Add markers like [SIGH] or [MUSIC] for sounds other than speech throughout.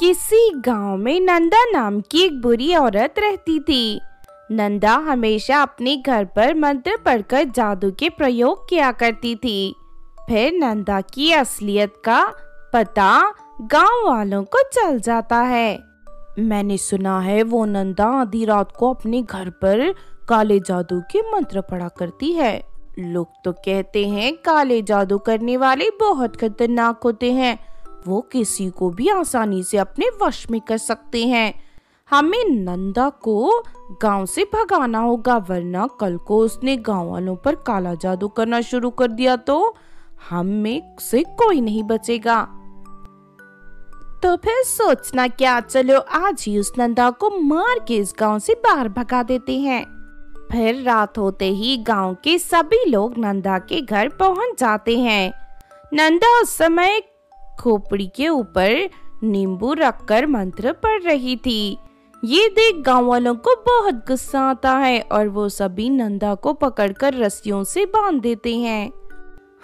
किसी गाँव में नंदा नाम की एक बुरी औरत रहती थी। नंदा हमेशा अपने घर पर मंत्र पढ़कर जादू के प्रयोग किया करती थी। फिर नंदा की असलियत का पता गाँव वालों को चल जाता है। मैंने सुना है वो नंदा आधी रात को अपने घर पर काले जादू के मंत्र पढ़ा करती है। लोग तो कहते हैं काले जादू करने वाले बहुत खतरनाक होते हैं। वो किसी को भी आसानी से अपने वश में कर सकते हैं। हमें नंदा को गाँव से भगाना होगा, वरना कल को उसने गाँव वालों पर काला जादू करना शुरू कर दिया तो हम में से कोई नहीं बचेगा। तो फिर सोचना क्या, चलो आज ही उस नंदा को मार के इस गाँव से बाहर भगा देते हैं। फिर रात होते ही गाँव के सभी लोग नंदा के घर पहुँच जाते हैं। नंदा उस समय खोपड़ी के ऊपर नींबू रखकर मंत्र पढ़ रही थी। ये देख गाँव वालों को बहुत गुस्सा आता है और वो सभी नंदा को पकड़कर रस्सियों से बाँध देते हैं।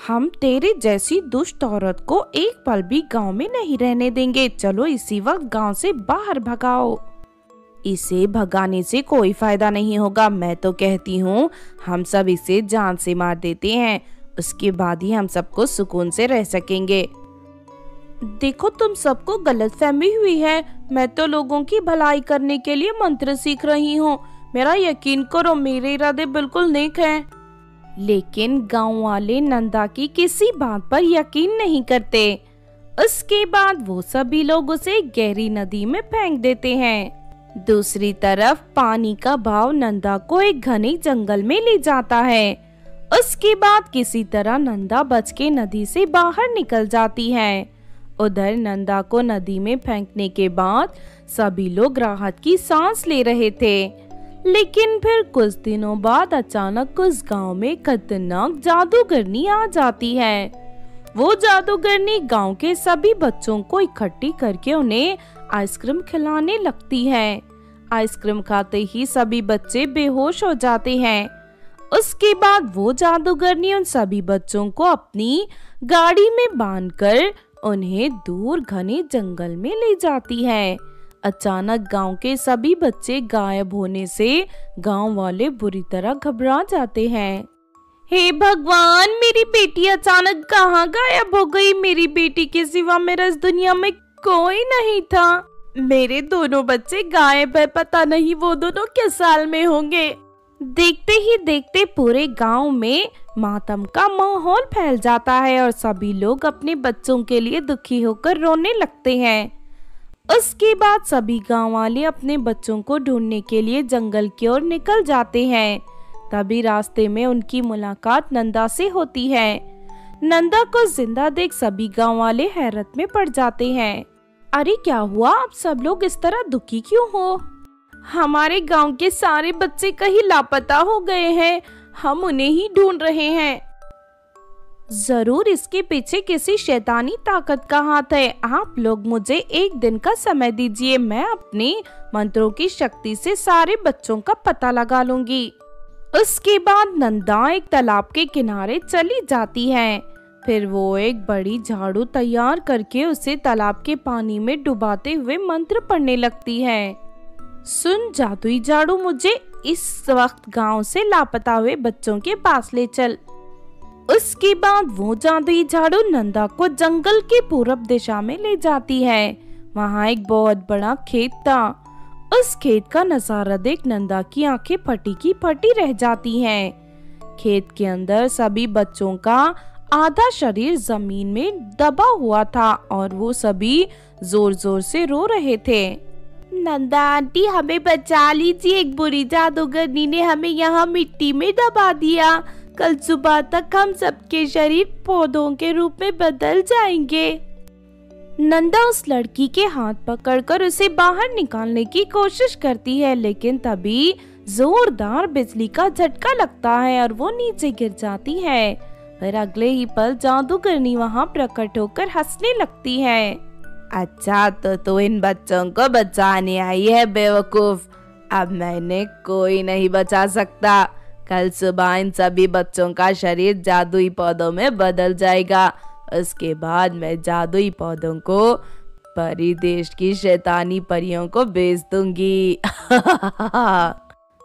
हम तेरे जैसी दुष्ट औरत को एक पल भी गाँव में नहीं रहने देंगे। चलो इसी वक्त गाँव से बाहर भगाओ। इसे भगाने से कोई फ़ायदा नहीं होगा। मैं तो कहती हूँ, हम सब इसे जान से मार देते हैं। उसके बाद ही हम सबको सुकून से रह सकेंगे। देखो, तुम सबको गलत फहमी हुई है। मैं तो लोगों की भलाई करने के लिए मंत्र सीख रही हूँ। मेरा यकीन करो, मेरे इरादे बिल्कुल नेक हैं। लेकिन गाँव वाले नंदा की किसी बात पर यकीन नहीं करते। उसके बाद वो सभी लोग उसे गहरी नदी में फेंक देते हैं। दूसरी तरफ़ पानी का भाव नंदा को एक घने जंगल में ले जाता है। उसके बाद किसी तरह नंदा बच के नदी से बाहर निकल जाती है। उधर नंदा को नदी में फेंकने के बाद सभी लोग राहत की सांस ले रहे थे। लेकिन फिर कुछ दिनों बाद अचानक उस गाँव में खतरनाक जादूगरनी आ जाती है। वो जादूगरनी गाँव के सभी बच्चों को इकट्ठी करके उन्हें आइसक्रीम खिलाने लगती है। आइसक्रीम खाते ही सभी बच्चे बेहोश हो जाते हैं। उसके बाद वो जादूगरनी उन सभी बच्चों को अपनी गाड़ी में बांधकर उन्हें दूर घने जंगल में ले जाती है। अचानक गाँव के सभी बच्चे गायब होने से गाँव वाले बुरी तरह घबरा जाते हैं। हे भगवान, मेरी बेटी अचानक कहाँ गायब हो गई? मेरी बेटी के सिवा मेरा इस दुनिया में कोई नहीं था। मेरे दोनों बच्चे गायब है, पता नहीं वो दोनों किस साल में होंगे। देखते ही देखते पूरे गाँव में मातम का माहौल फैल जाता है और सभी लोग अपने बच्चों के लिए दुखी होकर रोने लगते हैं। उसके बाद सभी गाँव वाले अपने बच्चों को ढूँढने के लिए जंगल की ओर निकल जाते हैं। तभी रास्ते में उनकी मुलाकात नंदा से होती है। नंदा को ज़िंदा देख सभी गाँव वाले हैरत में पड़ जाते हैं। अरे, क्या हुआ? आप सब लोग इस तरह दुखी क्यों हो? हमारे गाँव के सारे बच्चे कहीं लापता हो गए हैं। हम उन्हें ही ढूंढ रहे हैं। ज़रूर इसके पीछे किसी शैतानी ताकत का हाथ है। आप लोग मुझे एक दिन का समय दीजिए। मैं अपने मंत्रों की शक्ति से सारे बच्चों का पता लगा लूँगी। उसके बाद नंदा एक तालाब के किनारे चली जाती है। फिर वो एक बड़ी झाड़ू तैयार करके उसे तालाब के पानी में डुबाते हुए मंत्र पढ़ने लगती है। सुन जादुई झाड़ू मुझे इस वक्त गाँव से लापता हुए बच्चों के पास ले चल। उसके बाद वो जादुई झाड़ू नंदा को जंगल के पूरब दिशा में ले जाती है। वहाँ एक बहुत बड़ा खेत था। उस खेत का नज़ारा देख नंदा की आँखें फटी की फटी रह जाती हैं। खेत के अंदर सभी बच्चों का आधा शरीर ज़मीन में दबा हुआ था और वो सभी ज़ोर ज़ोर से रो रहे थे। नंदा आंटी, हमें बचा लीजिए एक बुरी जादूगरनी ने हमें यहाँ मिट्टी में दबा दिया। कल सुबह तक हम सबके शरीर पौधों के रूप में बदल जाएँगे। नंदा उस लड़की के हाथ पकड़कर उसे बाहर निकालने की कोशिश करती है, लेकिन तभी जोरदार बिजली का झटका लगता है और वो नीचे गिर जाती है। फिर अगले ही पल जादूगरनी वहाँ प्रकट होकर हंसने लगती है। अच्छा तो तू इन बच्चों को बचाने आई है, बेवकूफ़। अब मैंने कोई नहीं बचा सकता। कल सुबह इन सभी बच्चों का शरीर जादुई पौधों में बदल जाएगा। उसके बाद मैं जादुई पौधों को, परी देश की शैतानी परियों को बेच दूँगी। [LAUGHS]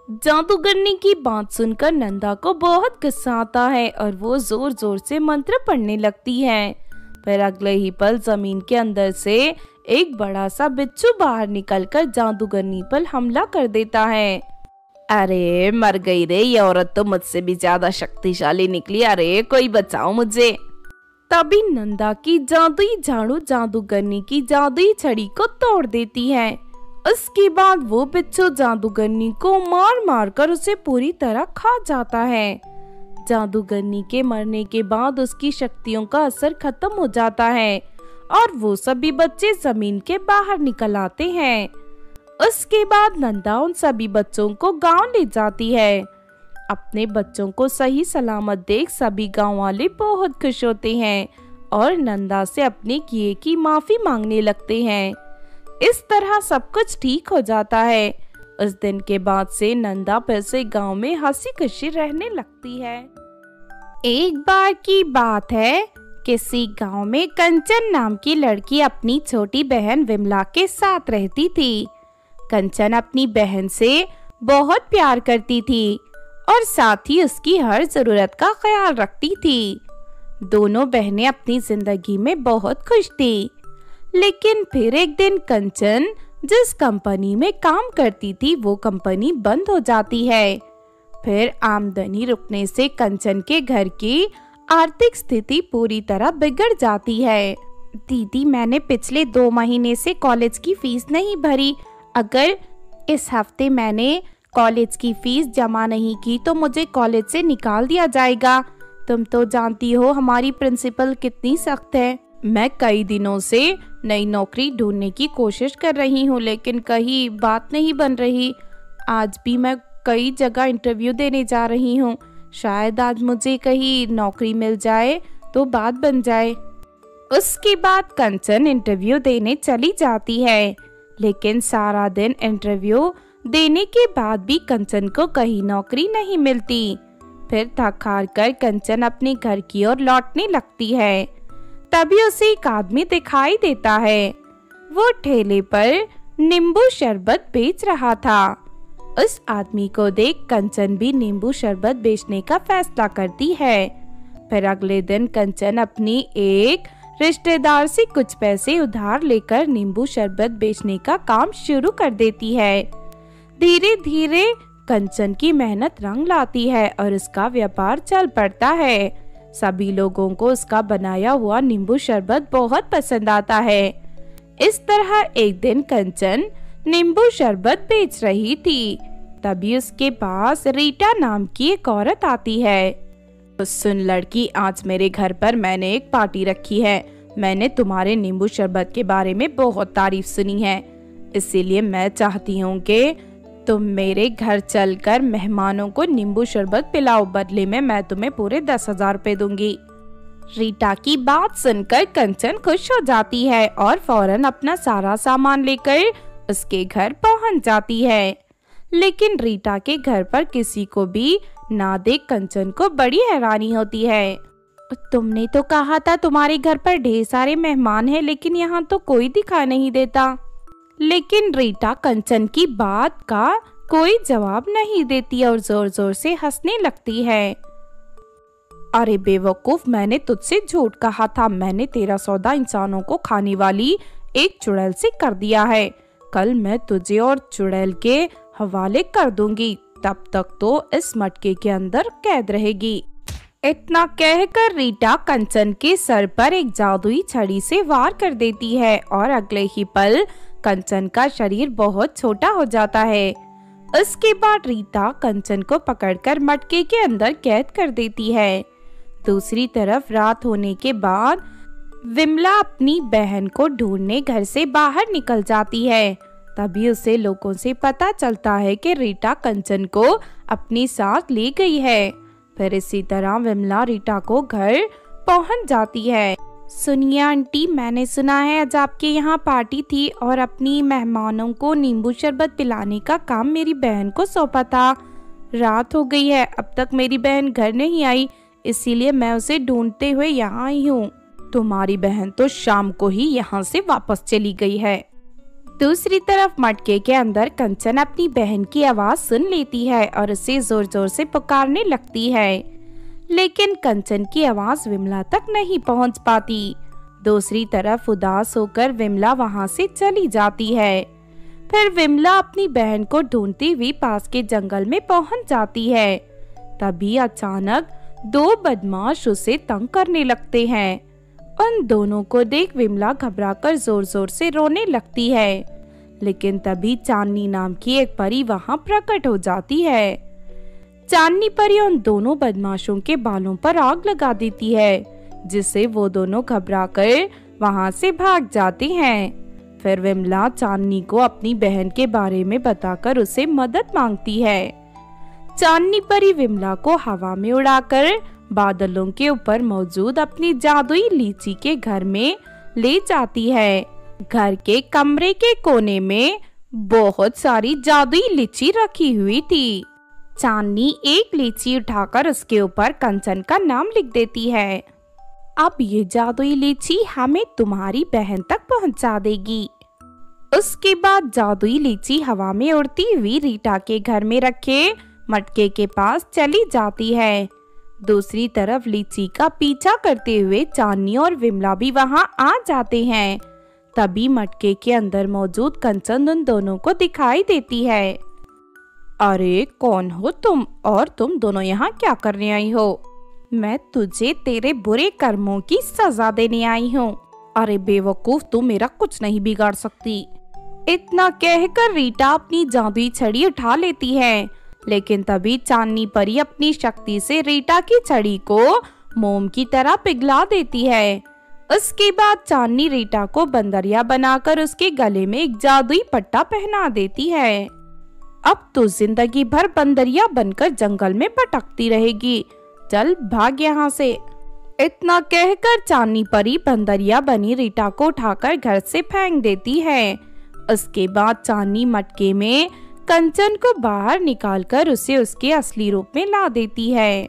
जादूगरनी की बात सुनकर नंदा को बहुत गुस्सा आता है और वो ज़ोर ज़ोर से मंत्र पढ़ने लगती है। फिर अगले ही पल ज़मीन के अंदर से एक बड़ा सा बिच्छू बाहर निकलकर जादूगरनी पर हमला कर देता है। अरे, मर गई रे, ये औरत तो मुझसे भी ज़्यादा शक्तिशाली निकली। अरे, कोई बचाओ मुझे। तभी नंदा की जादुई झाड़ू जादूगरनी की जादुई छड़ी को तोड़ देती है। उसके बाद वो बिच्छू जादूगरनी को मार मार कर उसे पूरी तरह खा जाता है। जादूगरनी के मरने के बाद उसकी शक्तियों का असर खत्म हो जाता है और वो सभी बच्चे ज़मीन के बाहर निकल आते हैं। उसके बाद नंदा उन सभी बच्चों को गाँव ले जाती है। अपने बच्चों को सही सलामत देख सभी गाँव वाले बहुत खुश होते हैं और नंदा से अपने किए की माफ़ी मांगने लगते हैं। इस तरह सब कुछ ठीक हो जाता है। उस दिन के बाद से नंदा फिर से गाँव में हँसी खुशी रहने लगती है। एक बार की बात है, किसी गाँव में कंचन नाम की लड़की अपनी छोटी बहन विमला के साथ रहती थी। कंचन अपनी बहन से बहुत प्यार करती थी और साथ ही उसकी हर ज़रूरत का ख्याल रखती थी। दोनों बहनें अपनी ज़िंदगी में बहुत खुश थी, लेकिन फिर एक दिन कंचन जिस कंपनी में काम करती थी, वो कंपनी बंद हो जाती है। फिर आमदनी रुकने से कंचन के घर की आर्थिक स्थिति पूरी तरह बिगड़ जाती है। दीदी, मैंने पिछले दो महीने से कॉलेज की फ़ीस नहीं भरी। अगर इस हफ़्ते मैंने कॉलेज की फ़ीस जमा नहीं की तो मुझे कॉलेज से निकाल दिया जाएगा। तुम तो जानती हो, हमारी प्रिंसिपल कितनी सख्त है। मैं कई दिनों से नई नौकरी ढूँढने की कोशिश कर रही हूँ, लेकिन कहीं बात नहीं बन रही। आज भी मैं कई जगह इंटरव्यू देने जा रही हूँ। शायद आज मुझे कहीं नौकरी मिल जाए तो बात बन जाए। उसके बाद कंचन इंटरव्यू देने चली जाती है। लेकिन सारा दिन इंटरव्यू देने के बाद भी कंचन को कहीं नौकरी नहीं मिलती। फिर थक हार कर कंचन अपने घर की ओर लौटने लगती है। तभी उसे एक आदमी दिखाई देता है। वो ठेले पर नींबू शरबत बेच रहा था। उस आदमी को देख कंचन भी नींबू शरबत बेचने का फैसला करती है। फिर अगले दिन कंचन अपनी एक रिश्तेदार से कुछ पैसे उधार लेकर नींबू शरबत बेचने का काम शुरू कर देती है। धीरे धीरे कंचन की मेहनत रंग लाती है और उसका व्यापार चल पड़ता है। सभी लोगों को उसका बनाया हुआ नींबू शरबत बहुत पसंद आता है। इस तरह एक दिन कंचन नींबू शरबत बेच रही थी। तभी उसके पास रीटा नाम की एक औरत आती है। तो सुन लड़की, आज मेरे घर पर मैंने एक पार्टी रखी है। मैंने तुम्हारे नींबू शरबत के बारे में बहुत तारीफ़ सुनी है। इसीलिए मैं चाहती हूँ कि तुम मेरे घर चलकर मेहमानों को नींबू शरबत पिलाओ, बदले में मैं तुम्हें पूरे दस हज़ार रूपए दूँगी। रीटा की बात सुनकर कंचन खुश हो जाती है और फ़ौरन अपना सारा सामान लेकर उसके घर पहुँच जाती है। लेकिन रीटा के घर पर किसी को भी ना देख कंचन को बड़ी हैरानी होती है। तुमने तो कहा था तुम्हारे घर पर ढेर सारे मेहमान हैं, लेकिन यहाँ तो कोई दिखा नहीं देता। लेकिन रीटा कंचन की बात का कोई जवाब नहीं देती और ज़ोर ज़ोर से हंसने लगती है। अरे बेवकूफ़, मैंने तुझसे झूठ कहा था। मैंने तेरा सौदा इंसानों को खाने वाली एक चुड़ैल से कर दिया है। कल मैं तुझे और चुड़ैल के हवाले कर दूँगी। तब तक तो इस मटके के अंदर कैद रहेगी। इतना कहकर रीटा कंचन के सर पर एक जादुई छड़ी से वार कर देती है और अगले ही पल कंचन का शरीर बहुत छोटा हो जाता है। उसके बाद रीता कंचन को पकड़कर मटके के अंदर कैद कर देती है। दूसरी तरफ़ रात होने के बाद विमला अपनी बहन को ढूँढने घर से बाहर निकल जाती है। तभी उसे लोगों से पता चलता है कि रीटा कंचन को अपनी साथ ले गई है। फिर इसी तरह विमला रीटा को घर पहुँच जाती है। सुनिए आंटी, मैंने सुना है आज आपके यहाँ पार्टी थी और अपनी मेहमानों को नींबू शरबत पिलाने का काम मेरी बहन को सौंपा था। रात हो गई है, अब तक मेरी बहन घर नहीं आई, इसीलिए मैं उसे ढूंढते हुए यहाँ आई हूँ। तुम्हारी बहन तो शाम को ही यहाँ से वापस चली गई है। दूसरी तरफ़ मटके के अंदर कंचन अपनी बहन की आवाज़ सुन लेती है और उसे ज़ोर ज़ोर से पुकारने लगती है। लेकिन कंचन की आवाज़ विमला तक नहीं पहुँच पाती। दूसरी तरफ़ उदास होकर विमला वहाँ से चली जाती है। फिर विमला अपनी बहन को ढूंढती हुई पास के जंगल में पहुँच जाती है। तभी अचानक दो बदमाश उसे तंग करने लगते हैं। उन दोनों को देख विमला घबराकर ज़ोर ज़ोर से रोने लगती है। लेकिन तभी चांदनी नाम की एक परी वहाँ प्रकट हो जाती है। चांदनी परी उन दोनों बदमाशों के बालों पर आग लगा देती है, जिससे वो दोनों घबराकर वहाँ से भाग जाते हैं। फिर विमला चांदनी को अपनी बहन के बारे में बताकर उसे मदद मांगती है। चांदनी परी विमला को हवा में उड़ाकर बादलों के ऊपर मौजूद अपनी जादुई लीची के घर में ले जाती है। घर के कमरे के कोने में बहुत सारी जादुई लीची रखी हुई थी। चांदनी एक लीची उठाकर उसके ऊपर कंचन का नाम लिख देती है। अब ये जादुई लीची हमें तुम्हारी बहन तक पहुँचा देगी। उसके बाद जादुई लीची हवा में उड़ती हुई रीटा के घर में रखे मटके के पास चली जाती है। दूसरी तरफ़ लीची का पीछा करते हुए चांदनी और विमला भी वहाँ आ जाते हैं। तभी मटके के अंदर मौजूद कंचन उन दोनों को दिखाई देती है। अरे, कौन हो तुम? और तुम दोनों यहाँ क्या करने आई हो? मैं तुझे तेरे बुरे कर्मों की सजा देने आई हूँ। अरे, बेवकूफ़, तू मेरा कुछ नहीं बिगाड़ सकती। इतना कहकर रीटा अपनी जादुई छड़ी उठा लेती है। लेकिन तभी चांदनी परी अपनी शक्ति से रीटा की छड़ी को मोम की तरह पिघला देती है। उसके बाद चांदनी रीटा को बंदरिया बनाकर उसके गले में एक जादुई पट्टा पहना देती है। अब तो ज़िंदगी भर बंदरिया बनकर जंगल में भटकती रहेगी। चल भाग यहाँ से। इतना कहकर चांदनी परी बंदरिया बनी रीटा को उठाकर घर से फेंक देती है। उसके बाद चांदनी मटके में कंचन को बाहर निकालकर उसे उसके असली रूप में ला देती है।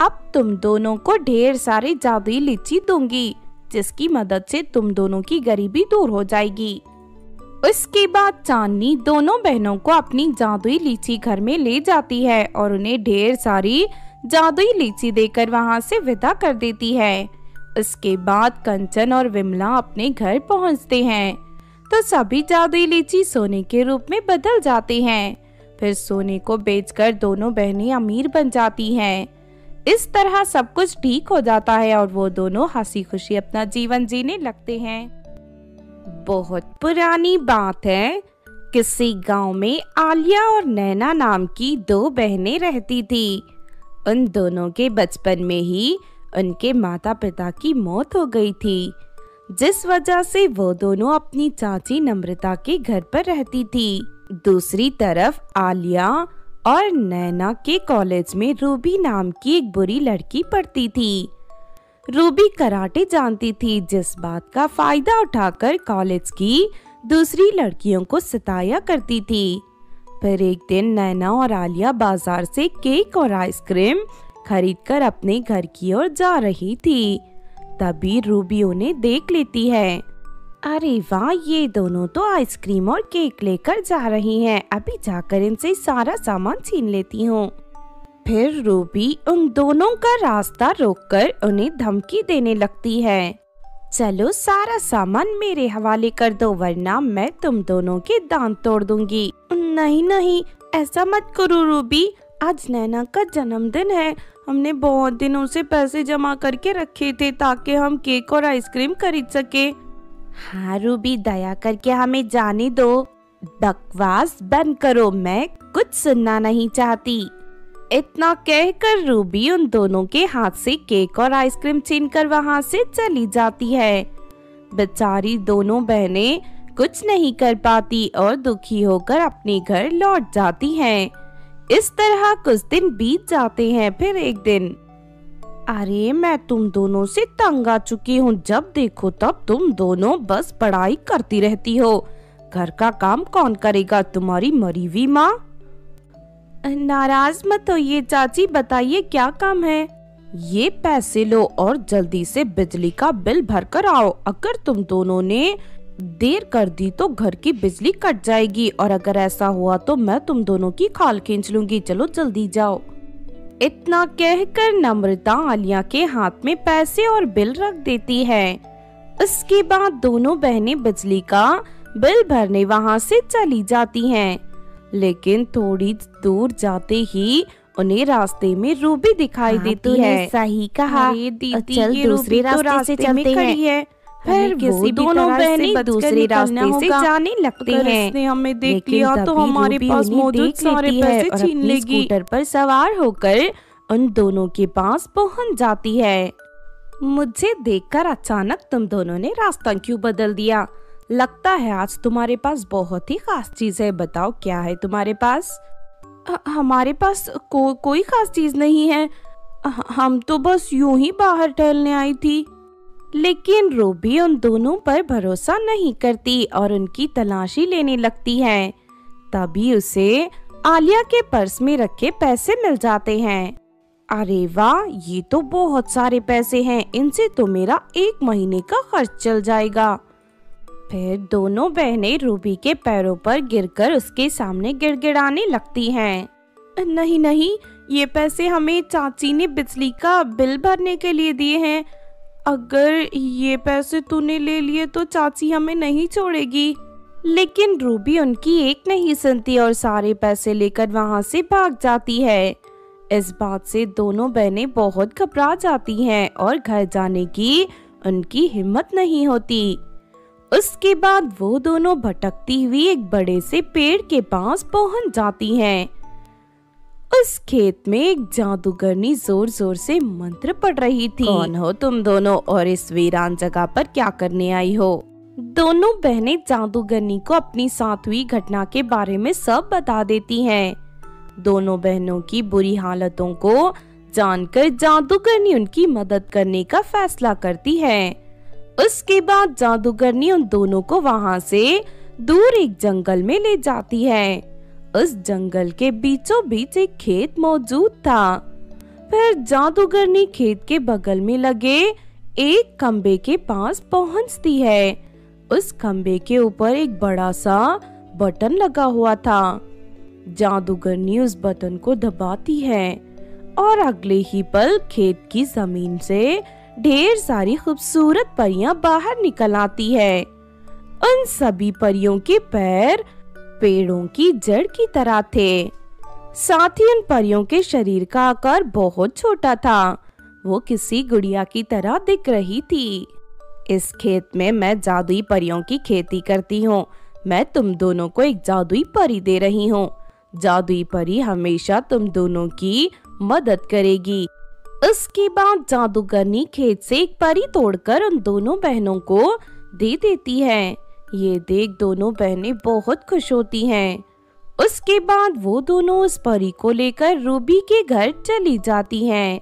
अब तुम दोनों को ढेर सारी जादुई लीची दूँगी, जिसकी मदद से तुम दोनों की गरीबी दूर हो जाएगी। उसके बाद चांदनी दोनों बहनों को अपनी जादुई लीची घर में ले जाती है और उन्हें ढेर सारी जादुई लीची देकर वहाँ से विदा कर देती है। उसके बाद कंचन और विमला अपने घर पहुँचते हैं। तो सभी जादुई लीची सोने के रूप में बदल जाते हैं। फिर सोने को बेचकर दोनों बहनें अमीर बन जाती हैं। इस तरह सब कुछ ठीक हो जाता है और वो दोनों हँसी खुशी अपना जीवन जीने लगते हैं। बहुत पुरानी बात है। किसी गाँव में आलिया और नैना नाम की दो बहनें रहती थी। उन दोनों के बचपन में ही उनके माता पिता की मौत हो गई थी। जिस वजह से वो दोनों अपनी चाची नम्रता के घर पर रहती थी। दूसरी तरफ़ आलिया और नैना के कॉलेज में रूबी नाम की एक बुरी लड़की पढ़ती थी। रूबी कराटे जानती थी, जिस बात का फ़ायदा उठाकर कॉलेज की दूसरी लड़कियों को सताया करती थी। फिर एक दिन नैना और आलिया बाज़ार से केक और आइसक्रीम खरीदकर अपने घर की ओर जा रही थी। तभी रूबी उन्हें देख लेती है। अरे वाह, ये दोनों तो आइसक्रीम और केक लेकर जा रही हैं। अभी जाकर इनसे सारा सामान छीन लेती हूँ। फिर रूबी उन दोनों का रास्ता रोककर उन्हें धमकी देने लगती है। चलो सारा सामान मेरे हवाले कर दो, वरना मैं तुम दोनों के दांत तोड़ दूँगी। नहीं नहीं, ऐसा मत करो रूबी। आज नैना का जन्मदिन है। हमने बहुत दिनों से पैसे जमा करके रखे थे ताकि हम केक और आइसक्रीम खरीद सके। हाँ रूबी, दया करके हमें जाने दो। बकवास बंद करो, मैं कुछ सुनना नहीं चाहती। इतना कहकर रूबी उन दोनों के हाथ से केक और आइसक्रीम छीन कर वहाँ से चली जाती है। बेचारी दोनों बहनें कुछ नहीं कर पाती और दुखी होकर अपने घर लौट जाती हैं। इस तरह कुछ दिन बीत जाते हैं फिर एक दिन। अरे, मैं तुम दोनों से तंग आ चुकी हूँ। जब देखो तब तुम दोनों बस पढ़ाई करती रहती हो। घर का काम कौन करेगा? तुम्हारी मरीवी माँ? नाराज़ मत हो ये चाची, बताइए क्या काम है? ये पैसे लो और जल्दी से बिजली का बिल भर कर आओ। अगर तुम दोनों ने देर कर दी तो घर की बिजली कट जाएगी और अगर ऐसा हुआ तो मैं तुम दोनों की खाल खींच लूँगी। चलो जल्दी जाओ। इतना कहकर नम्रता आलिया के हाथ में पैसे और बिल रख देती है। उसके बाद दोनों बहनें बिजली का बिल भरने वहाँ से चली जाती हैं। लेकिन थोड़ी दूर जाते ही उन्हें रास्ते में रूबी दिखाई हाँ, देती है। सही कहा। चल दूसरे तो रास्ते से चलते हैं। फिर वो दोनों बहनें दूसरे रास्ते से जाने लगते हैं। हमें देख लिया तो हमारे पास मौजूद सारे पैसे छीन लेगी स्कूटर पर सवार होकर उन दोनों के पास पहुँच जाती है। मुझे देखकर अचानक तुम दोनों ने रास्ता क्यों बदल दिया? लगता है आज तुम्हारे पास बहुत ही खास चीज़ है बताओ क्या है तुम्हारे पास? हमारे पास को, कोई खास चीज़ नहीं है। हम तो बस यूँ ही बाहर टहलने आई थी। लेकिन रूबी उन दोनों पर भरोसा नहीं करती और उनकी तलाशी लेने लगती है। तभी उसे आलिया के पर्स में रखे पैसे मिल जाते हैं। अरे वाह ये तो बहुत सारे पैसे हैं। इनसे तो मेरा एक महीने का खर्च चल जाएगा। फिर दोनों बहनें रूबी के पैरों पर गिरकर उसके सामने गिड़गिड़ाने लगती हैं। नहीं नहीं, ये पैसे हमें चाची ने बिजली का बिल भरने के लिए दिए हैं। अगर ये पैसे तूने ले लिए तो चाची हमें नहीं छोड़ेगी। लेकिन रूबी उनकी एक नहीं सुनती और सारे पैसे लेकर वहाँ से भाग जाती है। इस बात से दोनों बहनें बहुत घबरा जाती हैं और घर जाने की उनकी हिम्मत नहीं होती। उसके बाद वो दोनों भटकती हुई एक बड़े से पेड़ के पास पहुँच जाती हैं। उस खेत में एक जादूगरनी ज़ोर ज़ोर से मंत्र पढ़ रही थी कौन हो तुम दोनों और इस वीरान जगह पर क्या करने आई हो दोनों बहनें जादूगरनी को अपनी साथ हुई घटना के बारे में सब बता देती हैं। दोनों बहनों की बुरी हालतों को जानकर जादूगरनी उनकी मदद करने का फैसला करती है उसके बाद जादूगरनी उन दोनों को वहाँ से दूर एक जंगल में ले जाती है। उस जंगल के बीचों बीच एक खेत मौजूद था। फिर जादूगरनी खेत के बगल में लगे एक खम्बे के पास पहुँचती है। उस खम्बे के ऊपर एक बड़ा सा बटन लगा हुआ था। जादूगरनी उस बटन को दबाती है और अगले ही पल खेत की ज़मीन से ढेर सारी खूबसूरत परियाँ बाहर निकल आती है। उन सभी परियों के पैर पेड़ों की जड़ की तरह थे। साथ ही उन परियों के शरीर का आकार बहुत छोटा था। वो किसी गुड़िया की तरह दिख रही थी। इस खेत में मैं जादुई परियों की खेती करती हूँ। मैं तुम दोनों को एक जादुई परी दे रही हूँ। जादुई परी हमेशा तुम दोनों की मदद करेगी। उसके बाद जादूगरनी खेत से एक परी तोड़कर उन दोनों बहनों को दे देती है ये देख दोनों बहनें बहुत खुश होती हैं। उसके बाद वो दोनों उस परी को लेकर रूबी के घर चली जाती हैं।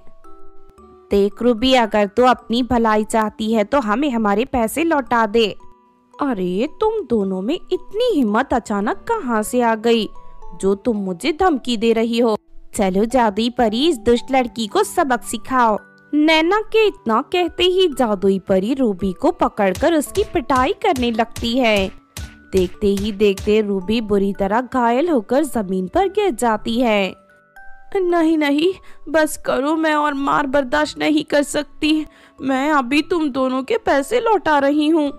देख रूबी, अगर तू अपनी भलाई चाहती है तो हमें हमारे पैसे लौटा दे अरे, तुम दोनों में इतनी हिम्मत अचानक कहाँ से आ गई जो तुम मुझे धमकी दे रही हो चलो जादुई परी इस दुष्ट लड़की को सबक सिखाओ। नैना के इतना कहते ही जादुई परी रूबी को पकड़कर उसकी पिटाई करने लगती है। देखते ही देखते रूबी बुरी तरह घायल होकर ज़मीन पर गिर जाती है। नहीं नहीं, बस करो, मैं और मार बर्दाश्त नहीं कर सकती। मैं अभी तुम दोनों के पैसे लौटा रही हूँ।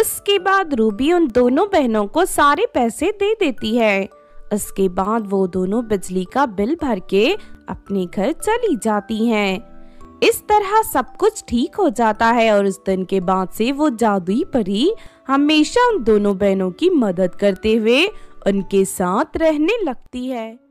उसके बाद रूबी उन दोनों बहनों को सारे पैसे दे देती है। उसके बाद वो दोनों बिजली का बिल भर के अपने घर चली जाती हैं। इस तरह सब कुछ ठीक हो जाता है और उस दिन के बाद से वो जादुई परी हमेशा उन दोनों बहनों की मदद करते हुए उनके साथ रहने लगती है